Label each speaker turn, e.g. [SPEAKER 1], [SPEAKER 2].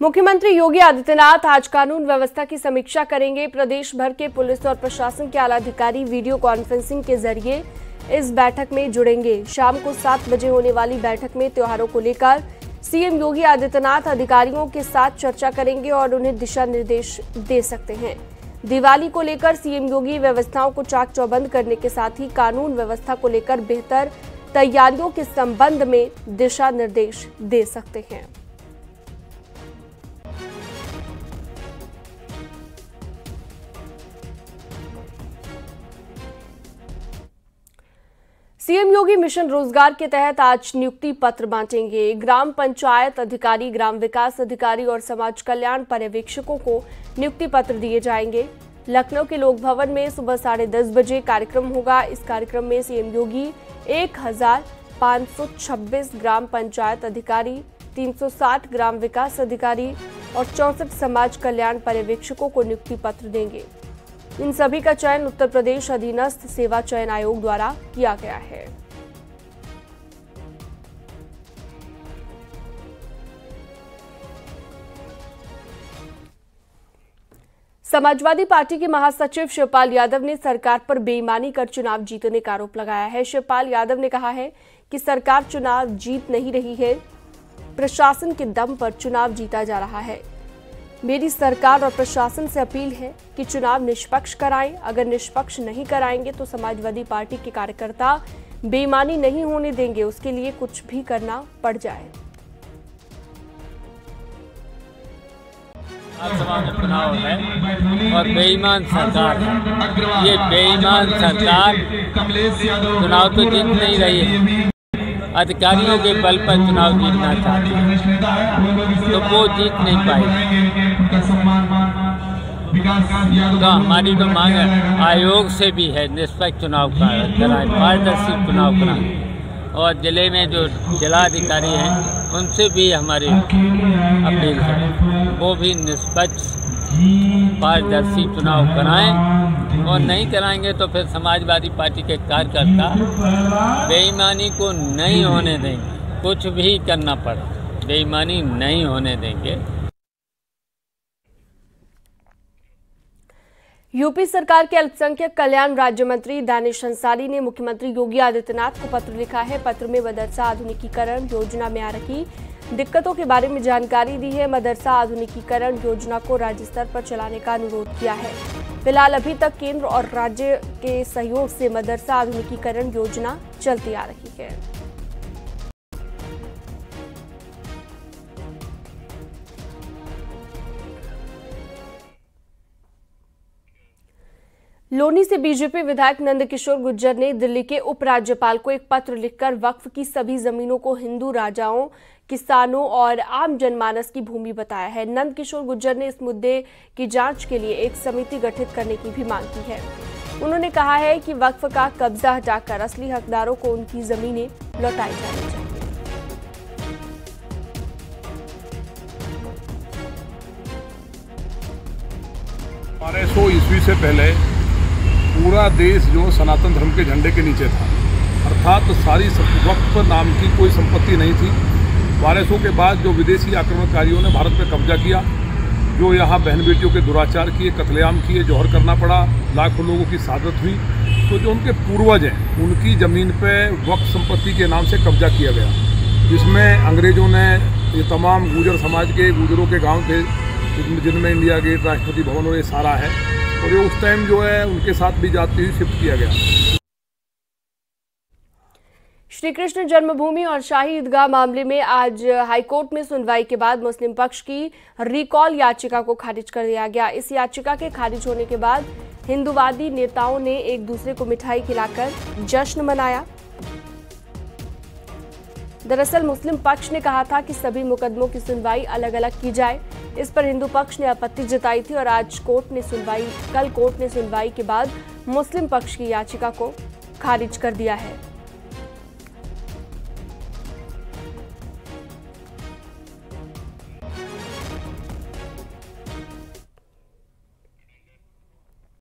[SPEAKER 1] मुख्यमंत्री योगी आदित्यनाथ आज कानून व्यवस्था की समीक्षा करेंगे। प्रदेश भर के पुलिस और प्रशासन के आला अधिकारी वीडियो कॉन्फ्रेंसिंग के ज़रिए इस बैठक में जुड़ेंगे। शाम को सात बजे होने वाली बैठक में त्योहारों को लेकर सीएम योगी आदित्यनाथ अधिकारियों के साथ चर्चा करेंगे और उन्हें दिशा निर्देश दे सकते हैं। दिवाली को लेकर सीएम योगी व्यवस्थाओं को चाक चौबंद करने के साथ ही कानून व्यवस्था को लेकर बेहतर तैयारियों के संबंध में दिशा निर्देश दे सकते हैं। सीएम योगी मिशन रोज़गार के तहत आज नियुक्ति पत्र बांटेंगे। ग्राम पंचायत अधिकारी, ग्राम विकास अधिकारी और समाज कल्याण पर्यवेक्षकों को नियुक्ति पत्र दिए जाएँगे। लखनऊ के लोक भवन में सुबह साढ़े दस बजे कार्यक्रम होगा। इस कार्यक्रम में सीएम योगी एक हज़ार पाँच सौ छब्बीस ग्राम पंचायत अधिकारी 360 ग्राम विकास अधिकारी और चौसठ समाज कल्याण पर्यवेक्षकों को नियुक्ति पत्र देंगे। इन सभी का चयन उत्तर प्रदेश अधीनस्थ सेवा चयन आयोग द्वारा किया गया है। समाजवादी पार्टी के महासचिव शिवपाल यादव ने सरकार पर बेईमानी कर चुनाव जीतने का आरोप लगाया है। शिवपाल यादव ने कहा है कि सरकार चुनाव जीत नहीं रही है। प्रशासन के दम पर चुनाव जीता जा रहा है। मेरी सरकार और प्रशासन से अपील है कि चुनाव निष्पक्ष कराएँ। अगर निष्पक्ष नहीं कराएँगे तो समाजवादी पार्टी के कार्यकर्ता बेईमानी नहीं होने देंगे। उसके लिए कुछ भी करना पड़ जाए।
[SPEAKER 2] और बेईमान सरकार ये बेईमान सरकार चुनाव तो जीत नहीं रही है। अधिकारियों के बल पर चुनाव जीतना चाहती है। तो वो जीत नहीं पाई तो हमारी तो मांग है, आयोग से भी है, निष्पक्ष चुनाव कराए, पारदर्शी चुनाव कराए। और ज़िले में जो जिला अधिकारी हैं, उनसे भी हमारी अपील है। वो भी निष्पक्ष पारदर्शी चुनाव कराएँ और नहीं कराएँगे तो फिर समाजवादी पार्टी के कार्यकर्ता बेईमानी को नहीं होने देंगे। कुछ भी करना पड़े, बेईमानी नहीं होने देंगे।
[SPEAKER 1] यूपी सरकार के अल्पसंख्यक कल्याण राज्य मंत्री दानिश अंसारी ने मुख्यमंत्री योगी आदित्यनाथ को पत्र लिखा है। पत्र में मदरसा आधुनिकीकरण योजना में आ रही दिक्कतों के बारे में जानकारी दी है मदरसा आधुनिकीकरण योजना को राज्य स्तर पर चलाने का अनुरोध किया है। फ़िलहाल अभी तक केंद्र और राज्य के सहयोग से मदरसा आधुनिकीकरण योजना चलती आ रही है। लोनी से बीजेपी विधायक नंदकिशोर गुज्जर ने दिल्ली के उपराज्यपाल को एक पत्र लिखकर वक्फ की सभी जमीनों को हिंदू राजाओं, किसानों और आम जनमानस की भूमि बताया है। नंद किशोर गुज्जर ने इस मुद्दे की जाँच के लिए एक समिति गठित करने की भी मांग की है। उन्होंने कहा है कि वक्फ का कब्जा हटाकर असली हकदारों को उनकी जमीनें लौटाई चाहिए।
[SPEAKER 3] बारह सौ ईस्वी से पहले पूरा देश जो सनातन धर्म के झंडे के नीचे था। अर्थात तो सारी वक्त नाम की कोई संपत्ति नहीं थी। बारह सौ के बाद जो विदेशी आक्रमणकारियों ने भारत पर कब्जा किया, जो यहाँ बहन बेटियों के दुराचार किए, कतलेआम किए, जौहर करना पड़ा, लाखों लोगों की शहादत हुई तो जो उनके पूर्वज हैं, उनकी ज़मीन पे वक्त संपत्ति के नाम से कब्जा किया गया। जिसमें अंग्रेज़ों ने ये तमाम गुजर समाज के, गुजरों के गाँव थे, जिनमें इंडिया गेट, राष्ट्रपति भवन और ये सारा है। और ये उस टाइम जो है, उनके साथ भी जाती हुई शिफ्ट किया गया।
[SPEAKER 1] श्री कृष्ण जन्मभूमि और शाही ईदगाह मामले में आज हाईकोर्ट में सुनवाई के बाद मुस्लिम पक्ष की रिकॉल याचिका को खारिज कर दिया गया। इस याचिका के खारिज होने के बाद हिंदुवादी नेताओं ने एक दूसरे को मिठाई खिलाकर जश्न मनाया। दरअसल मुस्लिम पक्ष ने कहा था कि सभी मुकदमों की सुनवाई अलग अलग की जाए। इस पर हिंदू पक्ष ने आपत्ति जताई थी और आज कोर्ट ने सुनवाई, कल कोर्ट ने सुनवाई के बाद मुस्लिम पक्ष की याचिका को खारिज कर दिया है।